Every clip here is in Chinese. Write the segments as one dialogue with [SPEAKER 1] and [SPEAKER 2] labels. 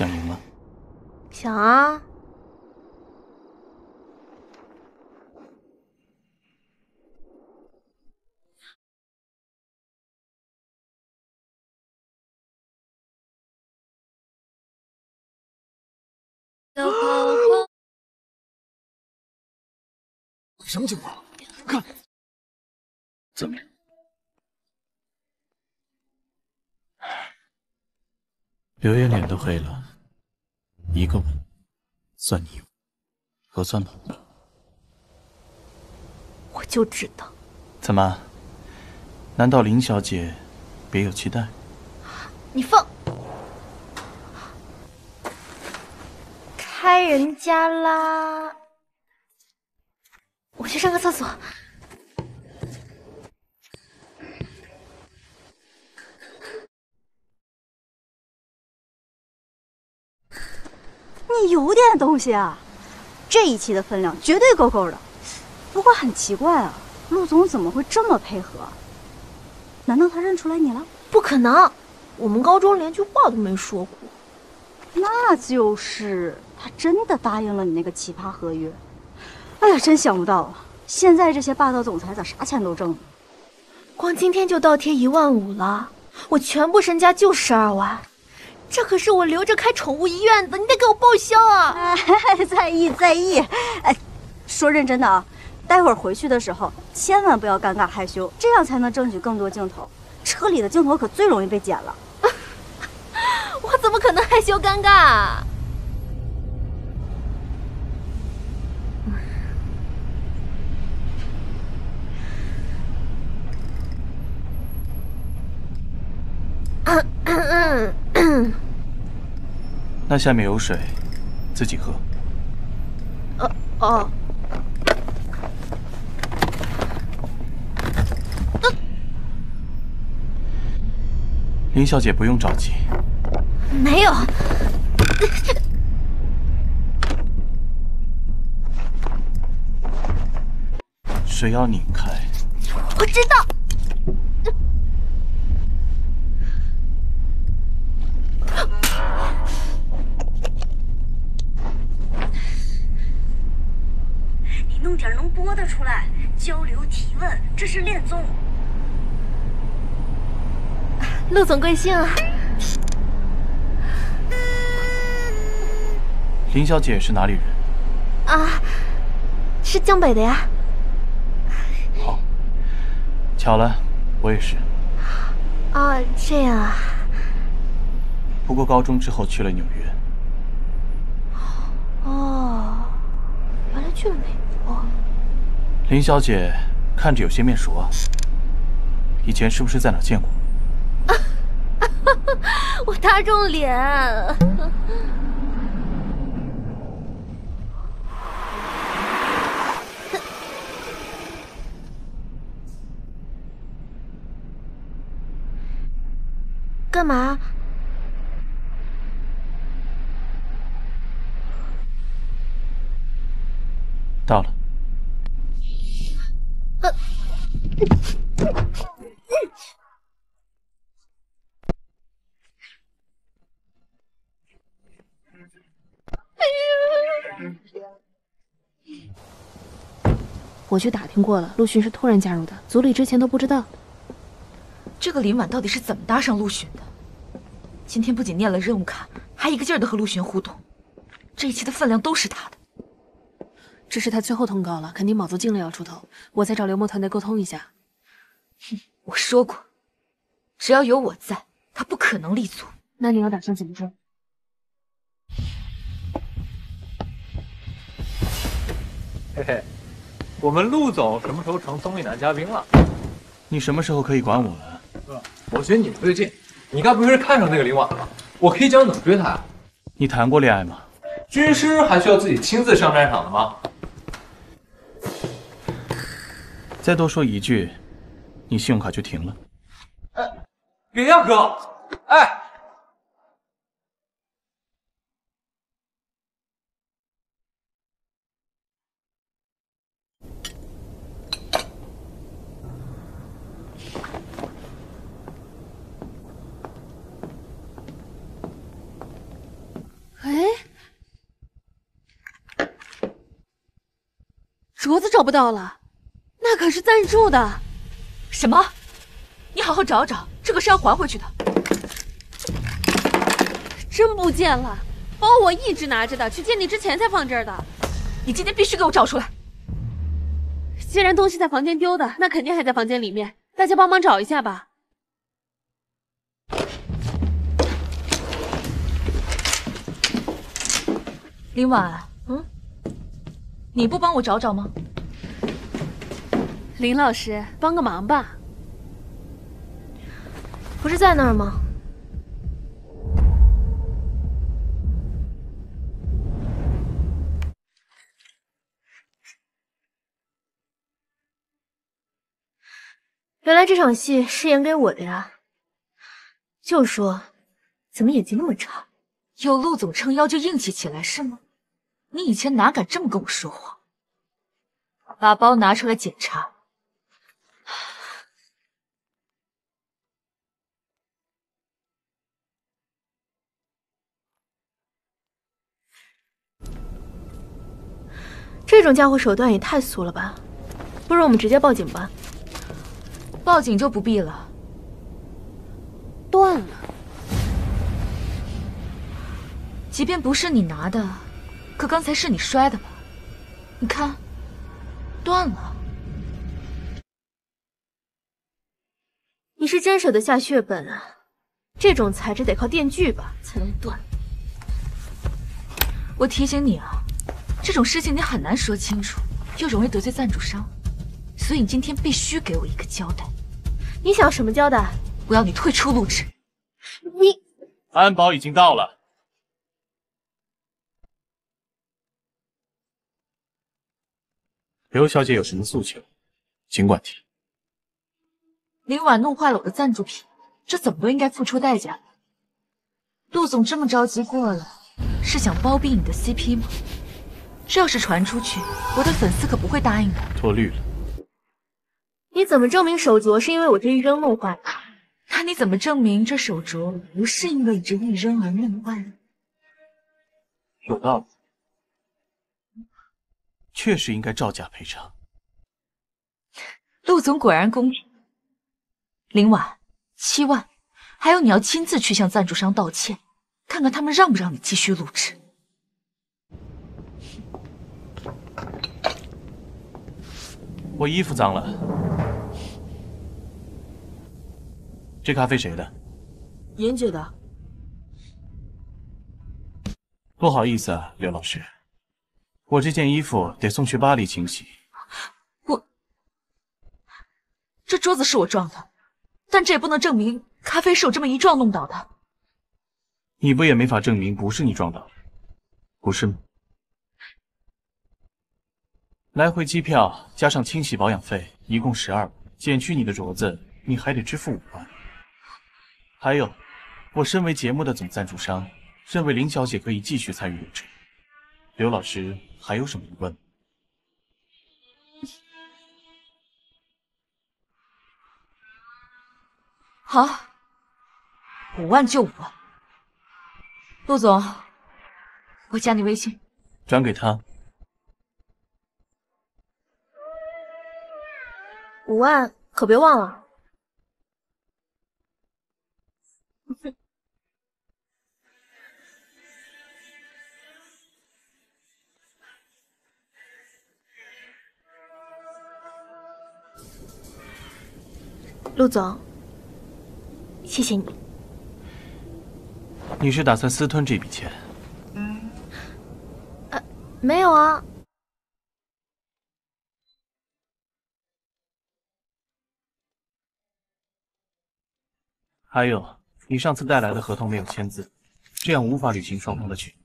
[SPEAKER 1] 想赢吗？
[SPEAKER 2] 想啊。
[SPEAKER 1] 什么情况？看，怎么样？刘烨脸都黑了，一个吻，算你合算吧。
[SPEAKER 2] 我就知道。
[SPEAKER 1] 怎么？难道林小姐别有期待？
[SPEAKER 2] 你放！开人家啦！我去上个厕所。
[SPEAKER 3] 有点东西啊！这一期的分量绝对够够的。不过很奇怪啊，陆总怎么会这么配合？难道他认出来你了？
[SPEAKER 2] 不可能，我们高中连句话都没说过。
[SPEAKER 3] 那就是他真的答应了你那个奇葩合约。哎呀，真想不到啊！现在这些霸道总裁咋啥钱都挣呢？
[SPEAKER 2] 光今天就倒贴一万五了，我全部身家就十二万，这可是我留着开宠物医院的，你得给我报销啊！
[SPEAKER 3] 在意在意。哎，说认真的啊，待会儿回去的时候千万不要尴尬害羞，这样才能争取更多镜头。车里的镜头可最容易被剪了。
[SPEAKER 2] 我怎么可能害羞尴尬？
[SPEAKER 1] 那下面有水，自己喝。
[SPEAKER 2] 哦哦。
[SPEAKER 1] 林小姐不用着急。
[SPEAKER 2] 没有。
[SPEAKER 1] 水要拧开。
[SPEAKER 2] 我知道。
[SPEAKER 3] 交流提问，这是恋综。
[SPEAKER 2] 陆总贵姓啊？
[SPEAKER 1] 林小姐是哪里人？
[SPEAKER 2] 啊，是江北的呀。
[SPEAKER 1] 好，巧了，我也是。
[SPEAKER 2] 啊，这样啊。
[SPEAKER 1] 不过高中之后去了纽约。
[SPEAKER 2] 哦，原来去了美国。
[SPEAKER 1] 林小姐看着有些面熟啊，以前是不是在哪见过？
[SPEAKER 2] 我打肿脸。干嘛？
[SPEAKER 1] 到了。
[SPEAKER 4] 我去打听过了，陆巡是突然加入的，组里之前都不知道。
[SPEAKER 5] 这个林婉到底是怎么搭上陆巡的？今天不仅念了任务卡，还一个劲儿的和陆巡互动，这一期的分量都是他的。
[SPEAKER 4] 这是他最后通告了，肯定卯足劲了要出头。我再找刘墨团队沟通一下。
[SPEAKER 5] 哼，我说过，只要有我在，他不可能立足。
[SPEAKER 4] 那你要打算怎么做？
[SPEAKER 6] 嘿嘿，我们陆总什么时候成综艺男嘉宾了？
[SPEAKER 1] 你什么时候可以管我了？
[SPEAKER 6] 哥，我觉得你不对劲，你该不会是看上那个林婉了吧？我可以教你怎么追她呀。
[SPEAKER 1] 你谈过恋爱吗？
[SPEAKER 6] 军师还需要自己亲自上战场的吗？
[SPEAKER 1] 再多说一句，你信用卡就停了。
[SPEAKER 6] 哎。给呀，哥。哎。哎。
[SPEAKER 4] 镯子找不到了。那可是赞助的。
[SPEAKER 5] 什么？你好好找找，这个是要还回去的。
[SPEAKER 4] 真不见了，包我一直拿着的，去见你之前才放这儿的。
[SPEAKER 5] 你今天必须给我找出来。
[SPEAKER 4] 既然东西在房间丢的，那肯定还在房间里面，大家帮忙找一下吧。
[SPEAKER 5] 林婉，嗯，你不帮我找找吗？
[SPEAKER 4] 林老师，帮个忙吧。
[SPEAKER 2] 不是在那儿吗？原来这场戏是演给我的呀！就说，怎么演技那么差？
[SPEAKER 5] 有陆总撑腰就硬气起来是吗？你以前哪敢这么跟我说话？把包拿出来检查。
[SPEAKER 2] 这种家伙手段也太俗了吧！不如我们直接报警吧。
[SPEAKER 5] 报警就不必了。
[SPEAKER 4] 断了。
[SPEAKER 5] 即便不是你拿的，可刚才是你摔的吧？你看，断了。
[SPEAKER 2] 你是真舍得下血本啊？这种材质得靠电锯吧才能断。
[SPEAKER 5] 我提醒你啊，这种事情你很难说清楚，又容易得罪赞助商，所以你今天必须给我一个交代。
[SPEAKER 2] 你想要什么交代？
[SPEAKER 5] 我要你退出录制。
[SPEAKER 2] 你
[SPEAKER 1] 安保已经到了。刘小姐有什么诉求，尽管提。
[SPEAKER 5] 林婉弄坏了我的赞助品，这怎么都应该付出代价的。陆总这么着急过来，是想包庇你的 CP 吗？这要是传出去，我的粉丝可不会答应的。
[SPEAKER 1] 脱绿了。
[SPEAKER 2] 你怎么证明手镯是因为我这一扔弄坏的？
[SPEAKER 5] 那你怎么证明这手镯不是因为你这一扔而弄坏的？
[SPEAKER 1] 有道理。确实应该照价赔偿。
[SPEAKER 5] 陆总果然公平。林婉，七万，还有你要亲自去向赞助商道歉，看看他们让不让你继续录制。
[SPEAKER 1] 我衣服脏了，这咖啡谁的？
[SPEAKER 7] 严姐的。
[SPEAKER 1] 不好意思啊，刘老师。我这件衣服得送去巴黎清洗。
[SPEAKER 5] 我，这桌子是我撞的，但这也不能证明咖啡是我这么一撞弄倒的。
[SPEAKER 1] 你不也没法证明不是你撞倒的，不是吗？来回机票加上清洗保养费，一共十二万，减去你的镯子，你还得支付五万。还有，我身为节目的总赞助商，认为林小姐可以继续参与录制。刘老师。还有什么疑问？
[SPEAKER 5] 好，五万就五万。陆总，我加你微信，
[SPEAKER 1] 转给他。
[SPEAKER 2] 五万可别忘了。陆总，谢谢你。
[SPEAKER 1] 你是打算私吞这笔钱？
[SPEAKER 2] 呃，没有啊。
[SPEAKER 1] 还有，你上次带来的合同没有签字，这样无法履行双方的权益。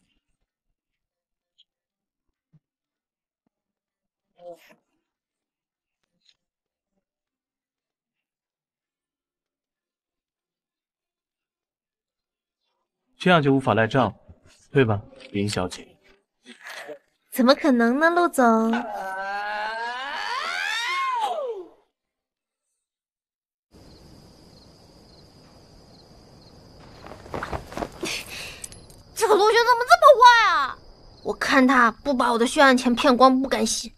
[SPEAKER 1] 这样就无法赖账，对吧，林小姐？
[SPEAKER 2] 怎么可能呢，陆总？他不把我的血汗钱骗光不甘心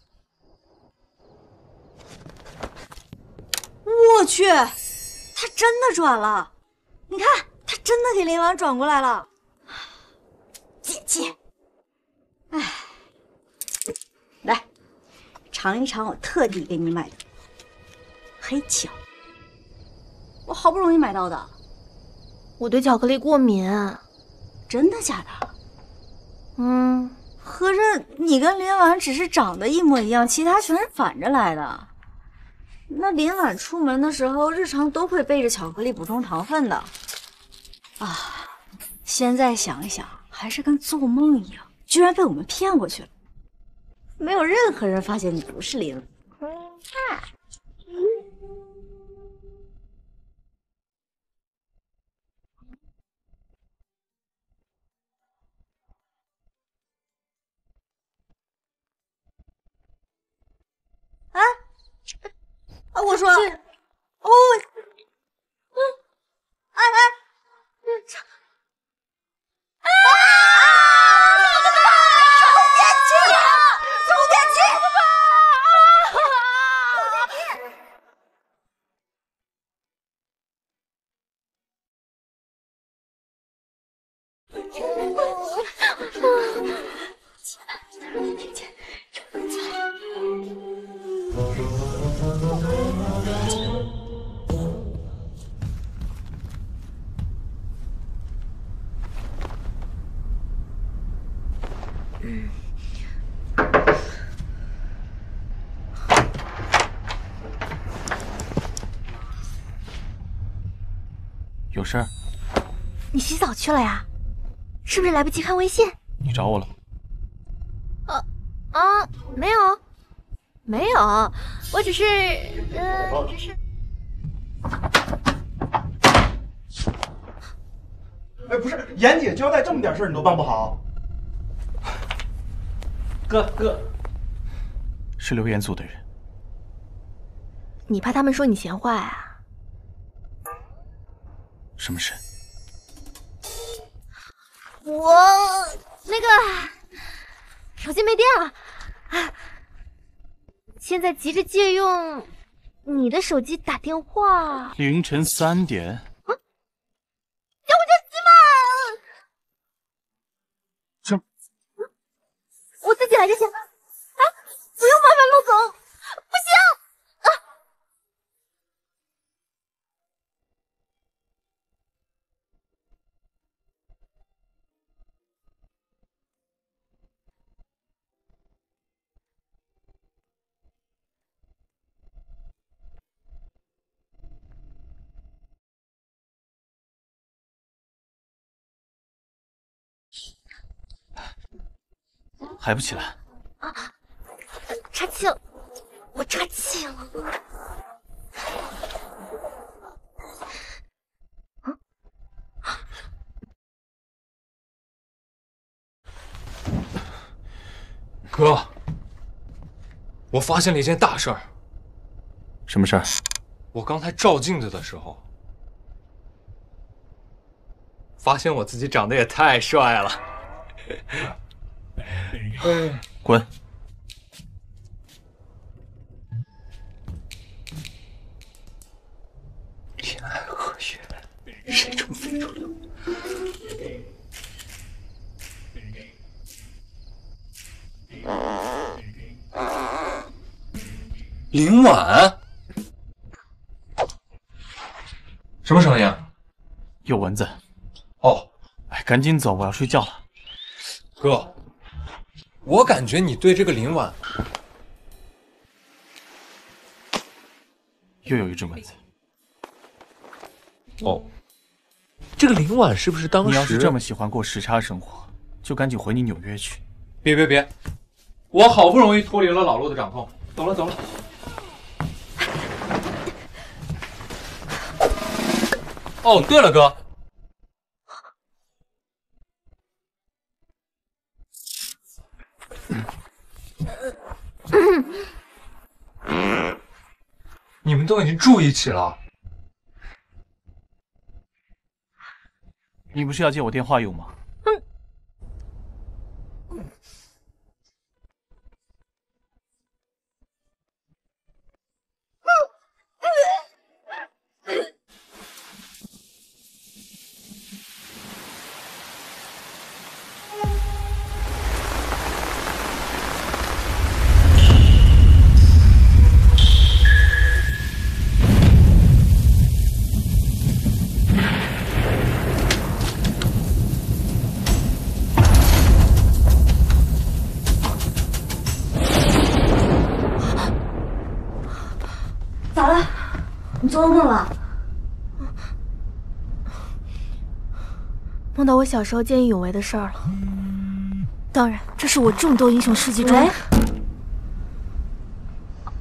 [SPEAKER 2] 我
[SPEAKER 3] 去他真的转了你看他真的给林婉转过来了姐姐哎来尝一尝我特地给你买的黑巧我好不容易买到的
[SPEAKER 2] 我对巧克力过敏
[SPEAKER 3] 真的假的
[SPEAKER 2] 嗯
[SPEAKER 3] 合着你跟林婉只是长得一模一样，其他全是反着来的。那林婉出门的时候，日常都会备着巧克力补充糖分的。啊，现在想一想，还是跟做梦一样，居然被我们骗过去了。没有任何人发现你不是林婉。啊，我说，
[SPEAKER 1] 事儿？
[SPEAKER 2] 你洗澡去了呀？是不是来不及看微信？
[SPEAKER 1] 你找我了？
[SPEAKER 2] 啊，没有，没有，我只是，呃，只是。
[SPEAKER 7] 哎，不是，严姐交代这么点事儿你都办不好？
[SPEAKER 6] 哥哥，
[SPEAKER 1] 是留言组的人。
[SPEAKER 2] 你怕他们说你闲话啊？
[SPEAKER 1] 什么事？
[SPEAKER 2] 我那个手机没电了，啊，现在急着借用你的手机打电话。
[SPEAKER 1] 凌晨三点，
[SPEAKER 2] 要我就急吗？
[SPEAKER 1] 这
[SPEAKER 2] 我自己来就行。啊，不用麻烦陆总，不行。啊，
[SPEAKER 1] 还不起来？
[SPEAKER 2] 啊岔气了，我岔气了。
[SPEAKER 6] 哥，我发现了一件大事儿。
[SPEAKER 1] 什么事儿？
[SPEAKER 6] 我刚才照镜子的时候，发现我自己长得也太帅了。
[SPEAKER 1] 滚！
[SPEAKER 6] 天爱和月，谁重飞出流？林婉，什么声音？啊？
[SPEAKER 1] 有蚊子。
[SPEAKER 6] 哦，
[SPEAKER 1] 哎，赶紧走，我要睡觉了。
[SPEAKER 6] 哥，我感觉你对这个林婉
[SPEAKER 1] 又有一只蚊子。
[SPEAKER 6] 哦，这个林婉是不是当时？
[SPEAKER 1] 你要是这么喜欢过时差生活，就赶紧回你纽约去。
[SPEAKER 6] 别别别，我好不容易脱离了老陆的掌控，走了走了。哦，对了，哥，你们都已经住一起了。
[SPEAKER 1] 你不是要借我电话用吗？
[SPEAKER 3] 做噩梦了？
[SPEAKER 2] 梦到我小时候见义勇为的事儿了。当然，这是我众多英雄事迹中。
[SPEAKER 3] 喂。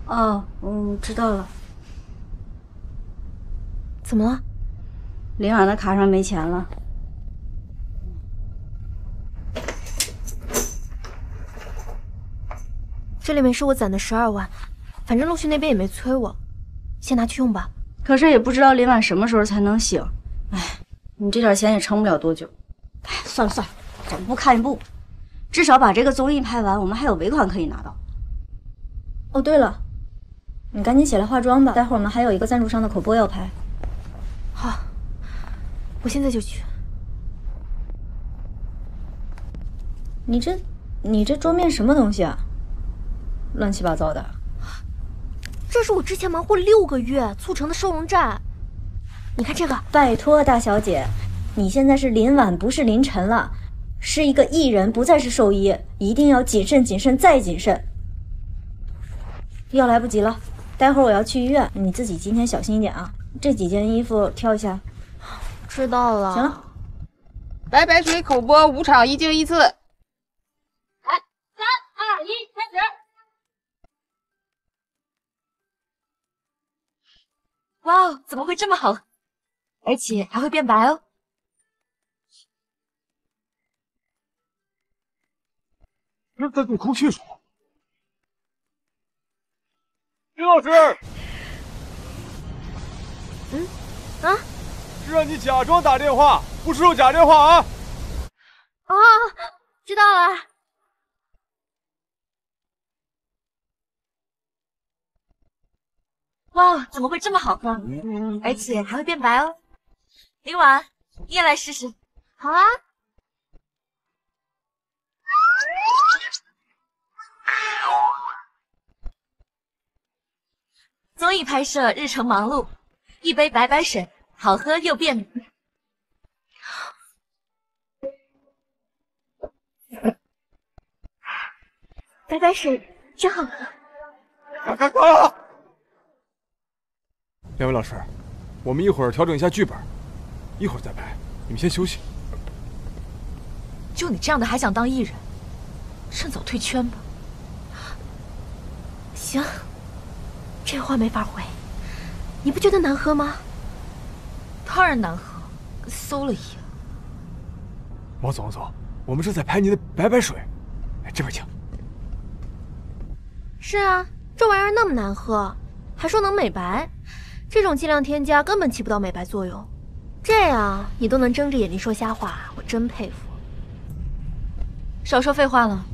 [SPEAKER 3] 哦，嗯，知道了。
[SPEAKER 2] 怎么了？
[SPEAKER 3] 林婉的卡上没钱了。
[SPEAKER 2] 这里面是我攒的十二万，反正陆续那边也没催我，先拿去用吧。
[SPEAKER 3] 可是也不知道林婉什么时候才能醒。哎，你这点钱也撑不了多久。哎，算了算了，走一步看一步，至少把这个综艺拍完，我们还有尾款可以拿到。哦，对了，你赶紧起来化妆吧，待会儿我们还有一个赞助商的口播要拍。
[SPEAKER 2] 好，我现在就去。
[SPEAKER 3] 你这，你这桌面什么东西啊？乱七八糟的，
[SPEAKER 2] 这是我之前忙活六个月促成的收容站。你看这个，
[SPEAKER 3] 拜托大小姐，你现在是林婉，不是林晨了，是一个艺人，不再是兽医，一定要谨慎、谨慎再谨慎。要来不及了，待会儿我要去医院，你自己今天小心一点啊。这几件衣服挑一下。
[SPEAKER 2] 知道了。
[SPEAKER 3] 行了，
[SPEAKER 8] 白白水口播五场，一镜一次。来，三二一，开始。
[SPEAKER 5] 哇哦，怎么会这么好？而且还会变白哦！
[SPEAKER 9] 别再对空气说。林老师，
[SPEAKER 2] 嗯，啊，
[SPEAKER 9] 是让你假装打电话，不是用假电话啊！
[SPEAKER 2] 啊，知道了。
[SPEAKER 5] 哇，怎么会这么好喝？而且还会变白哦！林婉，你也来试试。
[SPEAKER 2] 好啊。
[SPEAKER 5] 综艺拍摄日程忙碌，一杯白白水，好喝又便利。
[SPEAKER 2] 白白水真好喝。
[SPEAKER 9] 两位老师，我们一会儿调整一下剧本，一会儿再拍。你们先休息。
[SPEAKER 5] 就你这样的还想当艺人？趁早退圈吧。
[SPEAKER 2] 行，这话没法回。你不觉得难喝吗？
[SPEAKER 5] 当然难喝，跟馊了一样。
[SPEAKER 9] 王总，王总，我们是在拍您的白白水，这边请。
[SPEAKER 2] 是啊，这玩意儿那么难喝，还说能美白。这种剂量添加根本起不到美白作用，这样你都能睁着眼睛说瞎话，我真佩服。
[SPEAKER 5] 少说废话了，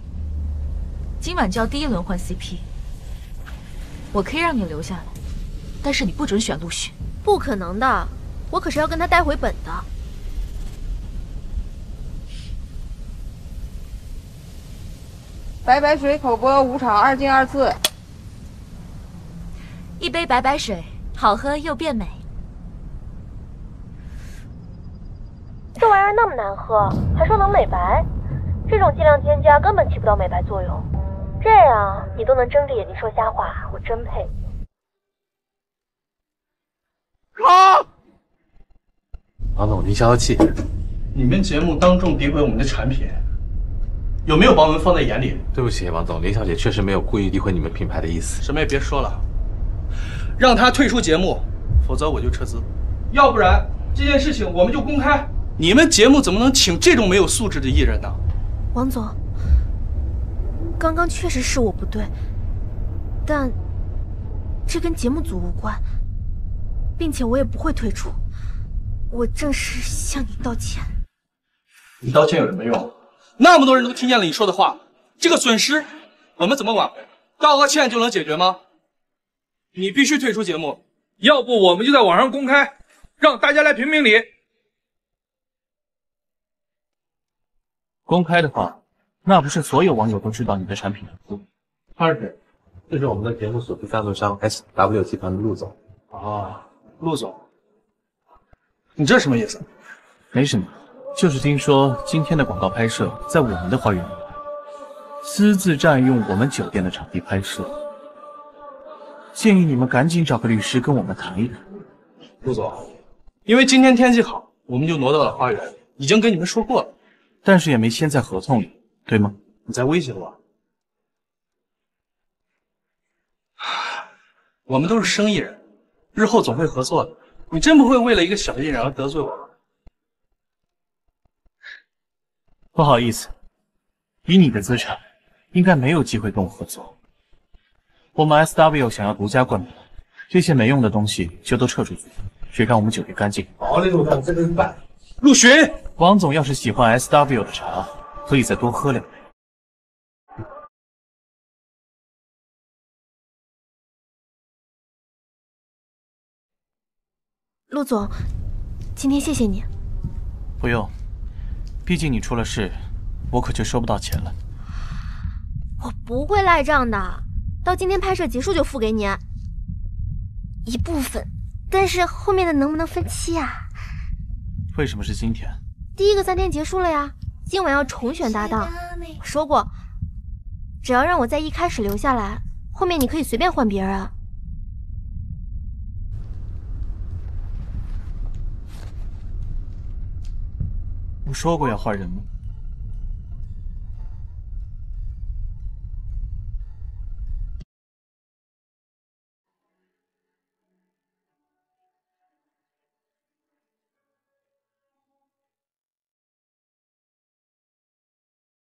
[SPEAKER 5] 今晚就要第一轮换 CP，我可以让你留下来，但是你不准选陆续。
[SPEAKER 2] 不可能的，我可是要跟他带回本的。
[SPEAKER 8] 白白水口播五场，二进二次，
[SPEAKER 5] 一杯白白水。好喝又变美，
[SPEAKER 2] 这玩意儿那么难喝，还说能美白？这种剂量添加根本起不到美白作用，这样你都能睁着眼睛说瞎话，我真佩服。
[SPEAKER 9] 卡！
[SPEAKER 6] 王总，您消消气。
[SPEAKER 7] 你们节目当众诋毁我们的产品，有没有把我们放在眼里？
[SPEAKER 6] 对不起，王总，林小姐确实没有故意诋毁你们品牌的意思。
[SPEAKER 7] 什么也别说了。让她退出节目，否则我就撤资。要不然这件事情我们就公开。你们节目怎么能请这种没有素质的艺人呢？
[SPEAKER 2] 王总，刚刚确实是我不对，但这跟节目组无关，并且我也不会退出。我正式向你道歉。
[SPEAKER 7] 你道歉有什么用？那么多人都听见了你说的话，这个损失我们怎么挽回？道个歉就能解决吗？你必须退出节目，要不我们就在网上公开，让大家来评评理。
[SPEAKER 1] 公开的话，那不是所有网友都知道你的产品的。
[SPEAKER 6] 他是谁？这是我们的节目首批赞助商 S W 集团的陆总。
[SPEAKER 7] 啊，陆总，你这什么意思？
[SPEAKER 1] 没什么，就是听说今天的广告拍摄在我们的花园，私自占用我们酒店的场地拍摄。建议你们赶紧找个律师跟我们谈一谈，
[SPEAKER 7] 陆总，因为今天天气好，我们就挪到了花园，已经跟你们说过了。
[SPEAKER 1] 但是也没签在合同里，对吗？
[SPEAKER 7] 你在威胁我？我们都是生意人，日后总会合作的。你真不会为了一个小艺人而得罪我吧？
[SPEAKER 1] 不好意思，以你的资产，应该没有机会跟我合作。我们 S W 想要独家冠名，这些没用的东西就都撤出去，谁让我们酒店干净。
[SPEAKER 7] 好嘞，陆总，这个办。陆巡，
[SPEAKER 1] 王总要是喜欢 S W 的茶，可以再多喝两杯。
[SPEAKER 2] 陆总，今天谢谢你。
[SPEAKER 1] 不用，毕竟你出了事，我可就收不到钱了。
[SPEAKER 2] 我不会赖账的，到今天拍摄结束就付给你一部分，但是后面的能不能分期啊？
[SPEAKER 1] 为什么是今天？
[SPEAKER 2] 第一个三天结束了呀，今晚要重选搭档。我说过，只要让我在一开始留下来，后面你可以随便换别人。
[SPEAKER 1] 我说过要换人吗？